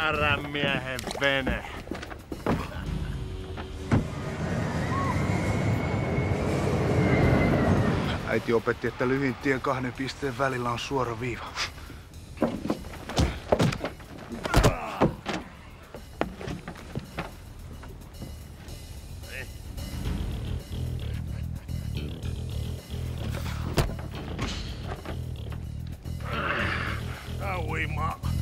väärän miehen vene. Äiti opetti, että lyhin tien kahden pisteen välillä on suora viiva. Uimaa.